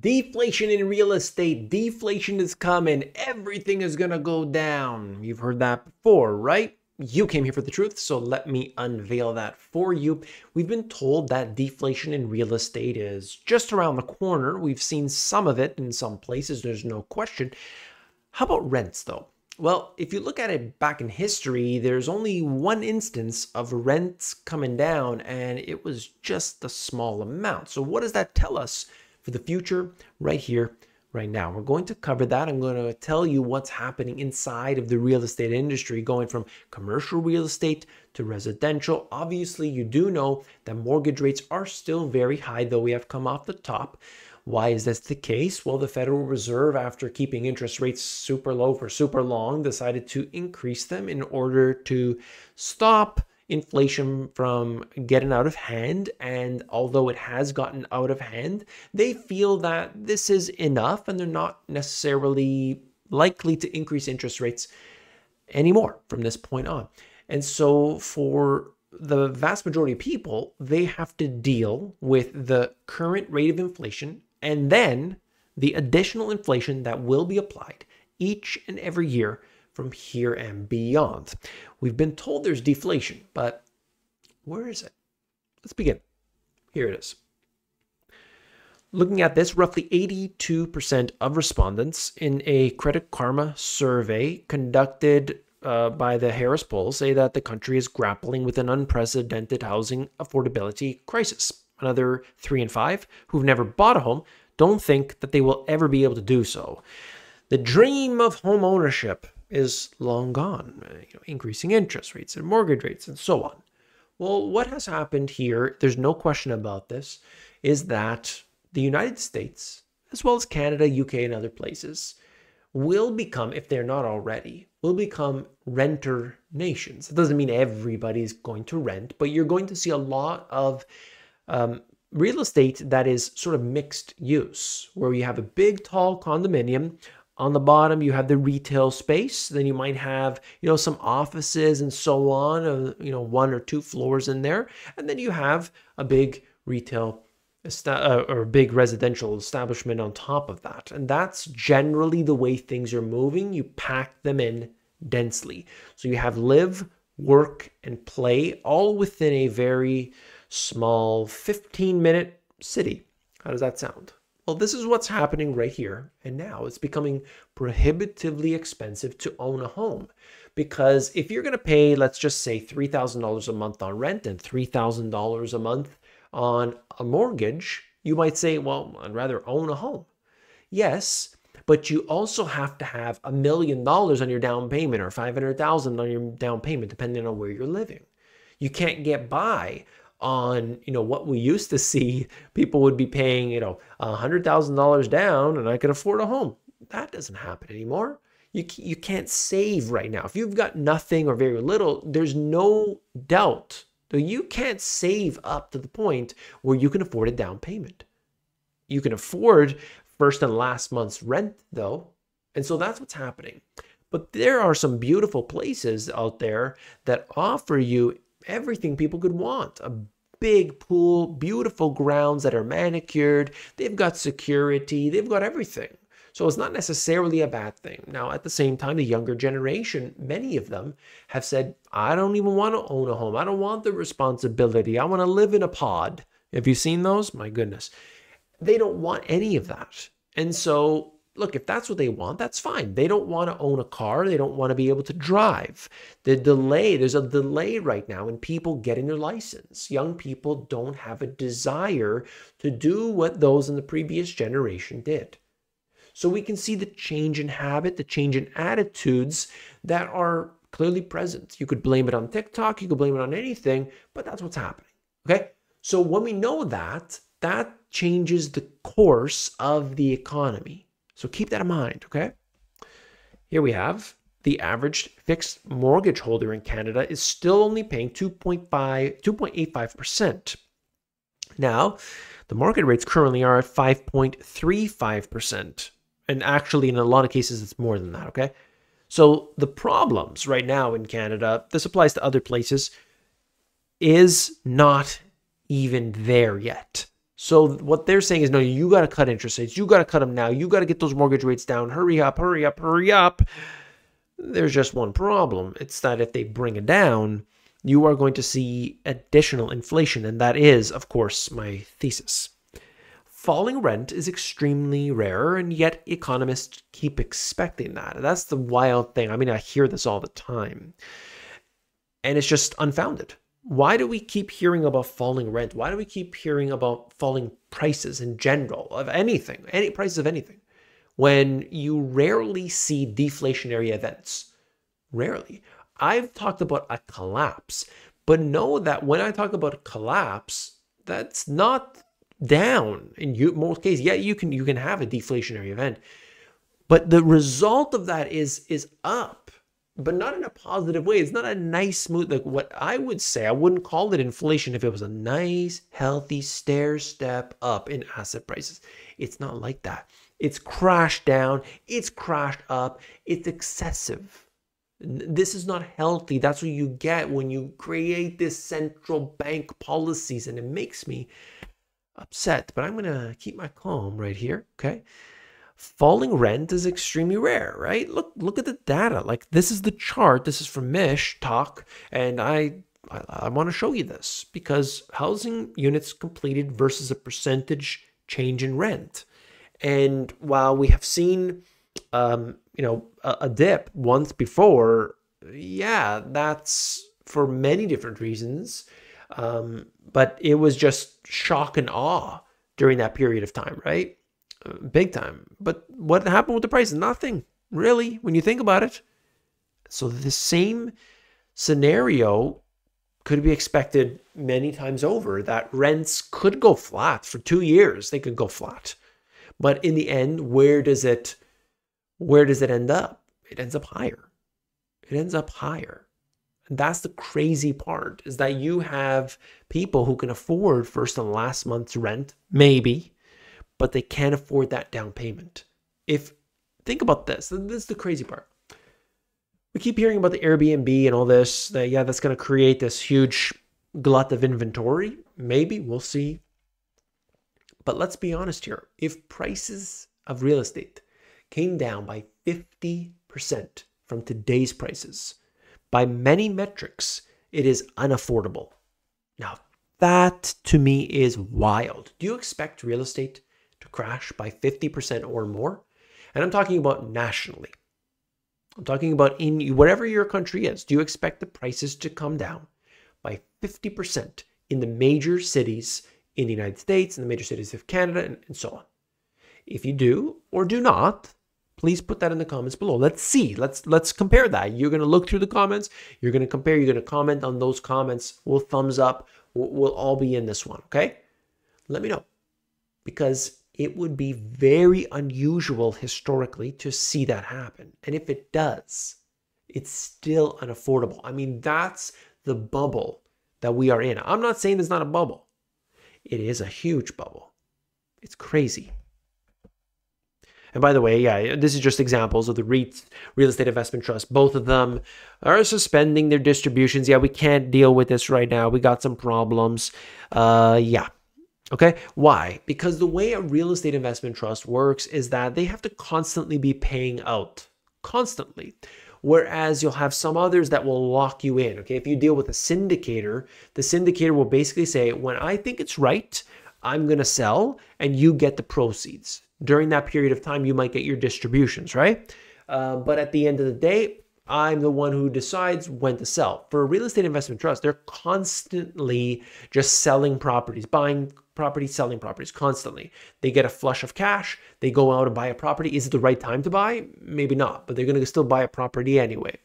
Deflation in real estate. Deflation is coming. Everything is going to go down. You've heard that before, right? You came here for the truth, so let me unveil that for you. We've been told that deflation in real estate is just around the corner. We've seen some of it in some places, there's no question. How about rents, though? Well, if you look at it back in history, there's only one instance of rents coming down, and it was just a small amount. So, what does that tell us? For the future right here, right now. We're going to cover that. I'm going to tell you what's happening inside of the real estate industry, going from commercial real estate to residential. Obviously, you do know that mortgage rates are still very high, though we have come off the top. Why is this the case? Well, the Federal Reserve, after keeping interest rates super low for super long, decided to increase them in order to stop inflation from getting out of hand. And although it has gotten out of hand, they feel that this is enough and they're not necessarily likely to increase interest rates anymore from this point on. And so for the vast majority of people, they have to deal with the current rate of inflation and then the additional inflation that will be applied each and every year from here and beyond. We've been told there's deflation, but where is it? Let's begin. Here it is. Looking at this, roughly 82% of respondents in a Credit Karma survey conducted uh, by the Harris poll say that the country is grappling with an unprecedented housing affordability crisis. Another three in five who've never bought a home don't think that they will ever be able to do so. The dream of home ownership is long gone, uh, you know, increasing interest rates and mortgage rates and so on. Well, what has happened here, there's no question about this, is that the United States, as well as Canada, UK, and other places, will become, if they're not already, will become renter nations. It doesn't mean everybody's going to rent, but you're going to see a lot of um, real estate that is sort of mixed use, where you have a big, tall condominium on the bottom you have the retail space then you might have you know some offices and so on uh, you know one or two floors in there and then you have a big retail uh, or big residential establishment on top of that and that's generally the way things are moving. You pack them in densely. So you have live work and play all within a very small 15 minute city. How does that sound well, this is what's happening right here and now. It's becoming prohibitively expensive to own a home because if you're going to pay, let's just say $3,000 a month on rent and $3,000 a month on a mortgage, you might say, well, I'd rather own a home. Yes, but you also have to have a million dollars on your down payment or 500,000 on your down payment depending on where you're living. You can't get by on you know what we used to see people would be paying you know a hundred thousand dollars down and i could afford a home. That doesn't happen anymore. You, you can't save right now. If you've got nothing or very little there's no doubt that you can't save up to the point where you can afford a down payment. You can afford first and last month's rent though and so that's what's happening. But there are some beautiful places out there that offer you everything people could want. A big pool, beautiful grounds that are manicured, they've got security, they've got everything. So it's not necessarily a bad thing. Now, at the same time, the younger generation, many of them have said, I don't even want to own a home. I don't want the responsibility. I want to live in a pod. Have you seen those? My goodness. They don't want any of that. And so look, if that's what they want, that's fine. They don't want to own a car. They don't want to be able to drive. The delay, there's a delay right now in people getting their license. Young people don't have a desire to do what those in the previous generation did. So we can see the change in habit, the change in attitudes that are clearly present. You could blame it on TikTok, you could blame it on anything, but that's what's happening. Okay? So when we know that, that changes the course of the economy. So keep that in mind, okay? Here we have the average fixed mortgage holder in Canada is still only paying 2.5 2.85%. Now, the market rates currently are at 5.35%. And actually in a lot of cases it's more than that, okay? So the problems right now in Canada, this applies to other places, is not even there yet. So what they're saying is, no, you got to cut interest rates. You got to cut them now. You got to get those mortgage rates down. Hurry up, hurry up, hurry up. There's just one problem. It's that if they bring it down, you are going to see additional inflation. And that is, of course, my thesis. Falling rent is extremely rare, and yet economists keep expecting that. That's the wild thing. I mean, I hear this all the time. And it's just unfounded. Why do we keep hearing about falling rent? Why do we keep hearing about falling prices in general of anything, any prices of anything, when you rarely see deflationary events? Rarely. I've talked about a collapse, but know that when I talk about collapse, that's not down in you, most cases. Yeah, you can you can have a deflationary event, but the result of that is is up, but not in a positive way. It's not a nice smooth like what I would say. I wouldn't call it inflation if it was a nice healthy stair step up in asset prices. It's not like that. It's crashed down. It's crashed up. It's excessive this is not healthy. That's what you get when you create this central bank policies, and it makes me upset. But I'm gonna keep my calm right here. Okay. Falling rent is extremely rare, right? Look, look at the data. Like this is the chart. This is from Mish Talk, and I I, I want to show you this because housing units completed versus a percentage change in rent. And while we have seen um, you know, a, a dip once before, yeah, that's for many different reasons. Um, but it was just shock and awe during that period of time, right? Big time. But what happened with the price? Nothing, really, when you think about it. So the same scenario could be expected many times over that rents could go flat for two years. They could go flat. But in the end, where does it where does it end up? It ends up higher. It ends up higher. And that's the crazy part is that you have people who can afford first and last month's rent, maybe, but they can't afford that down payment. If think about this, this is the crazy part. We keep hearing about the Airbnb and all this, that yeah, that's going to create this huge glut of inventory. Maybe we'll see. But let's be honest here. If prices of real estate came down by 50% from today's prices. By many metrics, it is unaffordable. Now, that to me is wild. Do you expect real estate to crash by 50% or more? And I'm talking about nationally. I'm talking about in whatever your country is. Do you expect the prices to come down by 50% in the major cities in the United States, in the major cities of Canada, and, and so on? If you do or do not, please put that in the comments below let's see let's let's compare that you're going to look through the comments you're going to compare you're going to comment on those comments we'll thumbs up we'll, we'll all be in this one okay let me know because it would be very unusual historically to see that happen and if it does it's still unaffordable i mean that's the bubble that we are in i'm not saying there's not a bubble it is a huge bubble it's crazy and by the way, yeah, this is just examples of the REIT, real estate investment trust. Both of them are suspending their distributions. Yeah, we can't deal with this right now. We got some problems. Uh, yeah. Okay. Why? Because the way a real estate investment trust works is that they have to constantly be paying out, constantly. Whereas you'll have some others that will lock you in. Okay. If you deal with a syndicator, the syndicator will basically say, when I think it's right, I'm going to sell and you get the proceeds during that period of time, you might get your distributions, right? Uh, but at the end of the day, I'm the one who decides when to sell. For a real estate investment trust, they're constantly just selling properties, buying properties, selling properties constantly. They get a flush of cash, they go out and buy a property. Is it the right time to buy? Maybe not, but they're going to still buy a property anyway.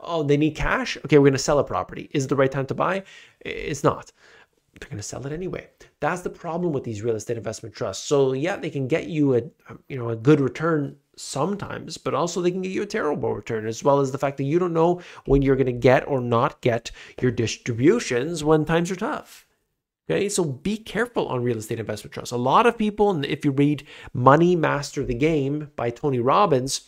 Oh, they need cash? Okay, we're going to sell a property. Is it the right time to buy? It's not they're going to sell it anyway. That's the problem with these real estate investment trusts. So yeah, they can get you a um, you know a good return sometimes, but also they can get you a terrible return as well as the fact that you don't know when you're going to get or not get your distributions when times are tough. Okay, so be careful on real estate investment trusts. A lot of people, and if you read Money Master the Game by Tony Robbins,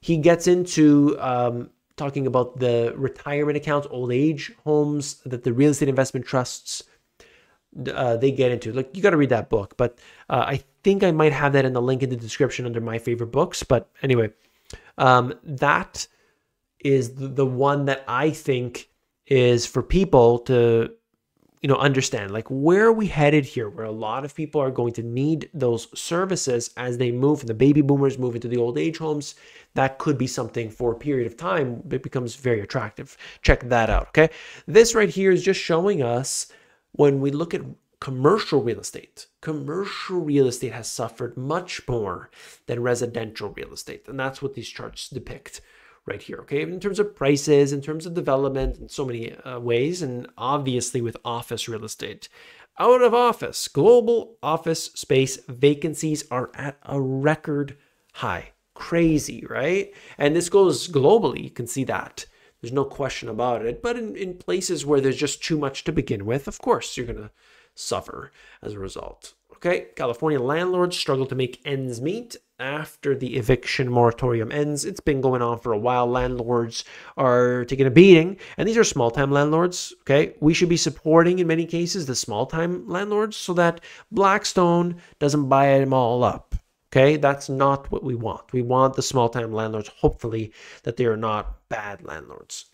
he gets into um, talking about the retirement accounts, old age homes that the real estate investment trusts uh, they get into. Like you got to read that book, but uh, I think I might have that in the link in the description under my favorite books. But anyway, um, that is the one that I think is for people to you know understand like where are we headed here where a lot of people are going to need those services as they move from the baby boomers move into the old age homes that could be something for a period of time it becomes very attractive. Check that out okay? This right here is just showing us when we look at commercial real estate commercial real estate has suffered much more than residential real estate and that's what these charts depict right here, okay? In terms of prices, in terms of development, in so many uh, ways, and obviously with office real estate. Out of office, global office space vacancies are at a record high. Crazy, right? And this goes globally, you can see that. There's no question about it. But in, in places where there's just too much to begin with, of course, you're going to suffer as a result. Okay, California landlords struggle to make ends meet after the eviction moratorium ends. It's been going on for a while. Landlords are taking a beating, and these are small time landlords. Okay, we should be supporting in many cases the small time landlords so that Blackstone doesn't buy them all up. Okay, that's not what we want. We want the small time landlords, hopefully, that they are not bad landlords.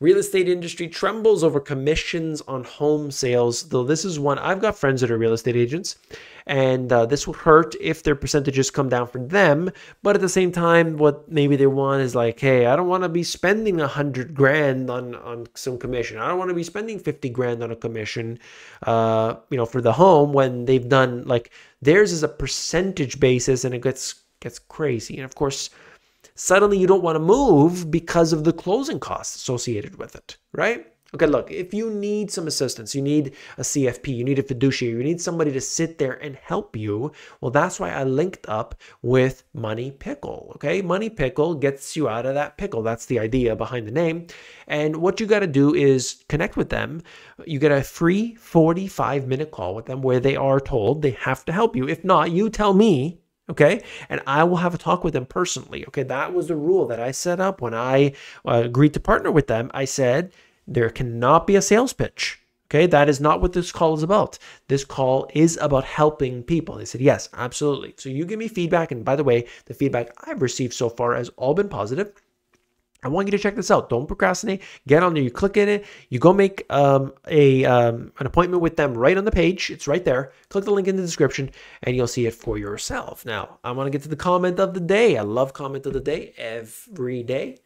Real estate industry trembles over commissions on home sales, though this is one I've got friends that are real estate agents, and uh, this will hurt if their percentages come down for them. But at the same time, what maybe they want is like, hey, I don't want to be spending a hundred grand on on some commission. I don't want to be spending fifty grand on a commission, uh, you know, for the home when they've done like theirs is a percentage basis, and it gets gets crazy. And of course suddenly you don't want to move because of the closing costs associated with it, right? Okay, look, if you need some assistance, you need a CFP, you need a fiduciary, you need somebody to sit there and help you. Well, that's why I linked up with Money Pickle. Okay, Money Pickle gets you out of that pickle. That's the idea behind the name. And what you got to do is connect with them. You get a free 45 minute call with them where they are told they have to help you. If not, you tell me okay? And i will have a talk with them personally okay? That was the rule that i set up when i uh, agreed to partner with them. I said there cannot be a sales pitch okay? That is not what this call is about. This call is about helping people. They said yes absolutely. So you give me feedback and by the way the feedback i've received so far has all been positive I want you to check this out. Don't procrastinate. Get on there. You click in it. You go make um, a um, an appointment with them right on the page. It's right there. Click the link in the description, and you'll see it for yourself. Now, I want to get to the comment of the day. I love comment of the day every day.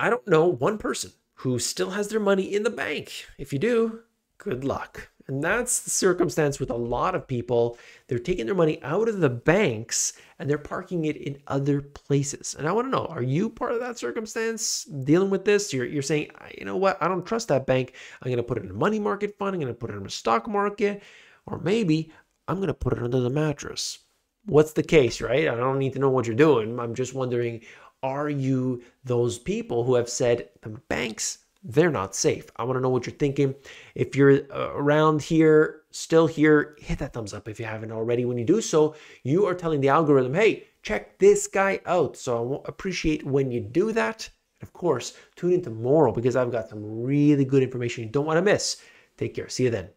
I don't know one person who still has their money in the bank. If you do, good luck. And that's the circumstance with a lot of people. They're taking their money out of the banks and they're parking it in other places. And I want to know, are you part of that circumstance dealing with this? You're, you're saying, you know what? I don't trust that bank. I'm going to put it in a money market fund. I'm going to put it in a stock market. Or maybe I'm going to put it under the mattress. What's the case, right? I don't need to know what you're doing. I'm just wondering, are you those people who have said the banks they're not safe. I want to know what you're thinking. If you're uh, around here, still here, hit that thumbs up if you haven't already. When you do so, you are telling the algorithm, hey, check this guy out. So I appreciate when you do that. And of course, tune in tomorrow because I've got some really good information you don't want to miss. Take care. See you then.